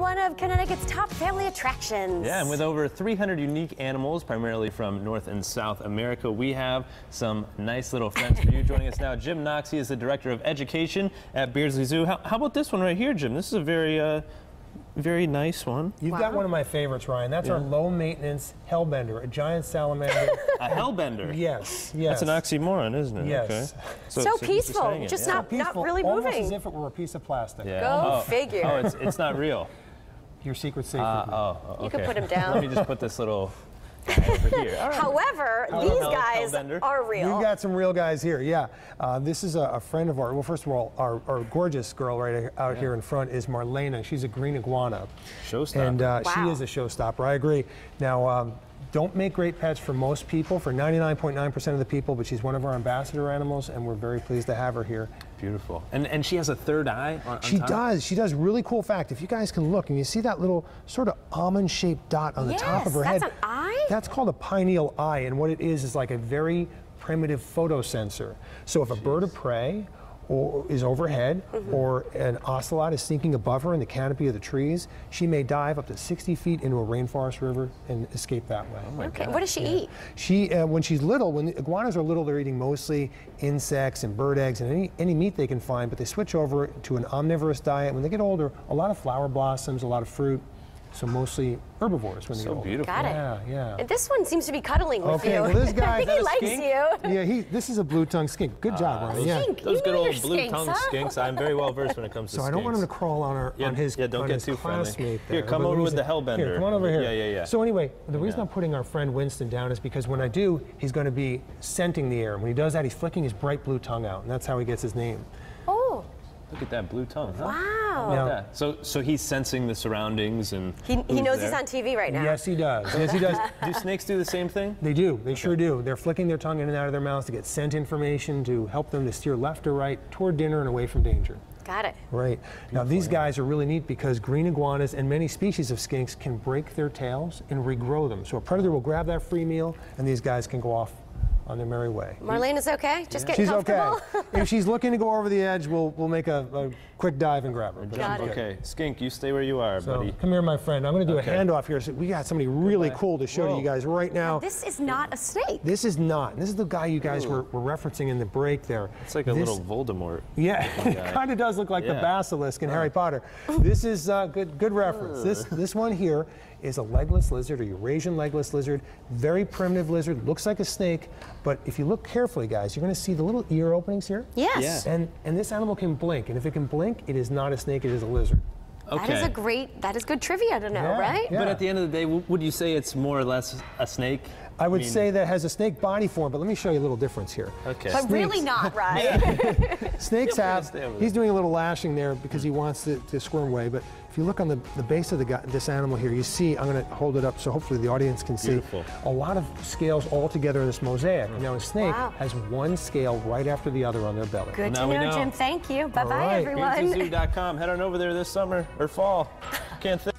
one of Connecticut's top family attractions. Yeah, and with over 300 unique animals, primarily from North and South America, we have some nice little friends for you. Joining us now, Jim Knox. He is the Director of Education at Beardsley Zoo. How, how about this one right here, Jim? This is a very, uh, very nice one. You've got one of my favorites, Ryan. That's our low maintenance hellbender, a giant salamander. A hellbender. yes, yes. That's an oxymoron, isn't it? Yes. Okay. So just peaceful, hang it, just yeah. not- Peaceful, really almost moving. as if it were a piece of plastic. Yeah. Go oh. figure. Oh, it's, it's not real. Your secret safe. Uh, with oh, okay. You can put them down. Let me just put this little guy over here. However, Hello, these hello, guys Hellbender. are real. We've got some real guys here, yeah. Uh, this is a, a friend of ours. Well, first of all, our, our gorgeous girl right out here in front is Marlena. She's a green iguana. Showstopper. And uh, Wow. she is a showstopper, I agree. Now, um, don't make great pets for most people, for 99.9% of the people, but she's one of our ambassador animals, and we're very pleased to have her here. Beautiful. And and she has a third eye on, on She top? does. She does. Really cool fact. If you guys can look and you see that little sort of almond-shaped dot on the top of Yes, her that's head. an eye? That's called a pineal eye, and what it is is like a very primitive photosensor. So if a bird of prey or is overhead Mm-hmm. or an ocelot is sinking above her in the canopy of the trees, she may dive up to 60 feet into a rainforest river and escape that way. Oh okay, what does she eat? She, uh, when she's little, when the iguanas are little, they're eating mostly insects and bird eggs and any, any meat they can find, but they switch over to an omnivorous diet. When they get older, a lot of flower blossoms, a lot of fruit, so mostly herbivores when they So get older. beautiful. Got it. Yeah, yeah. And This one seems to be cuddling with Okay, you. well, this guy- I is think that he a likes skink? you. Yeah, he, this is a blue tongue skink. Good job, ah, Ryan. Yeah. skink. Those You good old blue skinks, tongue huh? skinks. I'm very well versed when it comes to skinks. So I don't want him to crawl on, our, Yeah, on his yeah, don't on get too friendly. classmate Here, come over with the hellbender. Here, come on over here. Yeah, yeah, yeah. So anyway, the reason Yeah. I'm putting our friend Winston down is because when I do, he's going to be scenting the air. When he does that, he's flicking his bright blue tongue out, and that's how he gets his name. Look at that blue tongue. Huh? Wow. about Now- that? So so he's sensing the surroundings and He, he knows there. he's on TV right now. Yes, he does. Yes, he does. Do snakes do the same thing? They do. They sure do. They're flicking their tongue in and out of their mouths to get scent information to help them to steer left or right toward dinner and away from danger. Got it. Right. Now, these guys are really neat because green iguanas and many species of skinks can break their tails and regrow them. So a predator will grab that free meal, and these guys can go off on their merry way. Marlene is okay? Just getting She's okay. comfortable? if she's looking to go over the edge, we'll we'll make a, a quick dive and grab her. But Got it. Okay, skink, you stay where you are, So buddy. come here, my friend. I'm going to do Okay. a handoff here. So we got somebody really Goodbye. cool to show to you guys right now. This is not a snake. This is not. This is the guy you guys were, were referencing in the break there. It's like a This- little Voldemort. Yeah, it kind of does look like the basilisk in Harry Potter. This is uh, good. Good reference. This this one here is a legless lizard, a Eurasian legless lizard. Very primitive lizard. Looks like a snake, but if you look carefully, guys, you're going to see the little ear openings here. Yes. Yeah. And and this animal can blink, and if it can blink, it is not a snake. It is a lizard. Okay. That is a great, that is good trivia to know, Yeah, right? yeah. But at the end of the day, would you say it's more or less a snake? I would mean- say that has a snake body form, but let me show you a little difference here. Okay. But really not, right? Snakes have, he's doing a little lashing there because he wants to, to squirm away. But if you look on the, the base of the guy, this animal here, you see, I'm going to hold it up so hopefully the audience can see Beautiful. a lot of scales all together in this mosaic. Mm. Now, a snake Wow. has one scale right after the other on their belly. Good Now to we know, know. Jim. Thank you. Bye bye, right. everyone. BeardsleyZoo.com. Head on over there this summer or fall. Can't think.